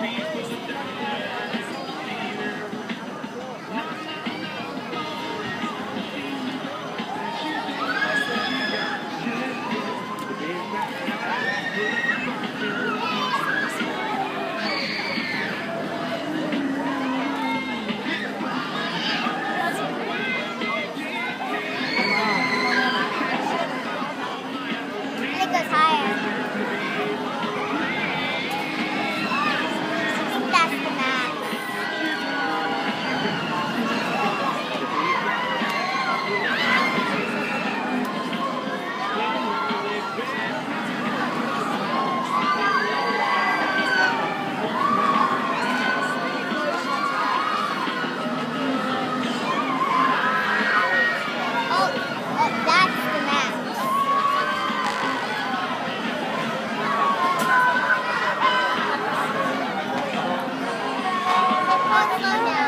beat con nhà